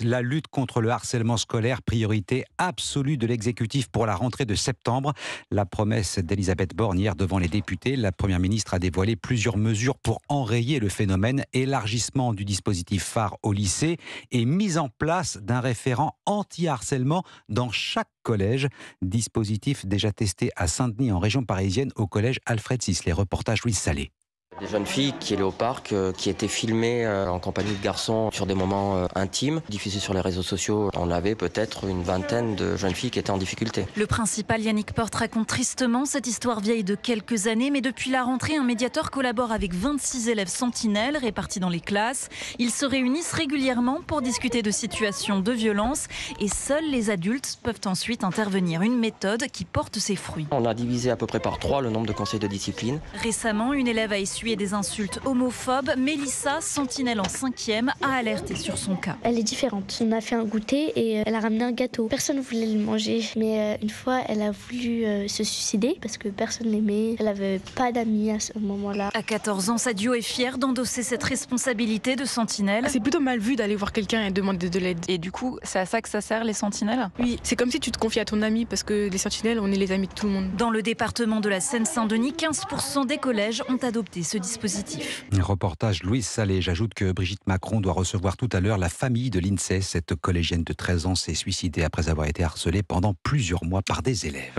La lutte contre le harcèlement scolaire, priorité absolue de l'exécutif pour la rentrée de septembre. La promesse d'Elisabeth Borne hier devant les députés, la Première ministre a dévoilé plusieurs mesures pour enrayer le phénomène, élargissement du dispositif phare au lycée et mise en place d'un référent anti-harcèlement dans chaque collège. Dispositif déjà testé à Saint-Denis en région parisienne au collège Alfred VI. Les reportages Louis Salé. Des jeunes filles qui allaient au parc, euh, qui étaient filmées euh, en compagnie de garçons sur des moments euh, intimes, diffusés sur les réseaux sociaux. On avait peut-être une vingtaine de jeunes filles qui étaient en difficulté. Le principal Yannick Porte raconte tristement cette histoire vieille de quelques années, mais depuis la rentrée, un médiateur collabore avec 26 élèves sentinelles répartis dans les classes. Ils se réunissent régulièrement pour discuter de situations de violence et seuls les adultes peuvent ensuite intervenir. Une méthode qui porte ses fruits. On a divisé à peu près par trois le nombre de conseils de discipline. Récemment, une élève a essuyé et des insultes homophobes. Mélissa, sentinelle en cinquième, a alerté sur son cas. Elle est différente. On a fait un goûter et euh, elle a ramené un gâteau. Personne ne voulait le manger, mais euh, une fois, elle a voulu euh, se suicider parce que personne l'aimait. Elle n'avait pas d'amis à ce moment-là. À 14 ans, Sadio est fier d'endosser cette responsabilité de sentinelle. C'est plutôt mal vu d'aller voir quelqu'un et demander de l'aide. Et du coup, c'est à ça que ça sert les sentinelles? Oui, c'est comme si tu te confies à ton ami parce que les sentinelles, on est les amis de tout le monde. Dans le département de la Seine-Saint-Denis, 15% des collèges ont adopté ce. Reportage Louise Salé. J'ajoute que Brigitte Macron doit recevoir tout à l'heure la famille de l'INSEE. Cette collégienne de 13 ans s'est suicidée après avoir été harcelée pendant plusieurs mois par des élèves.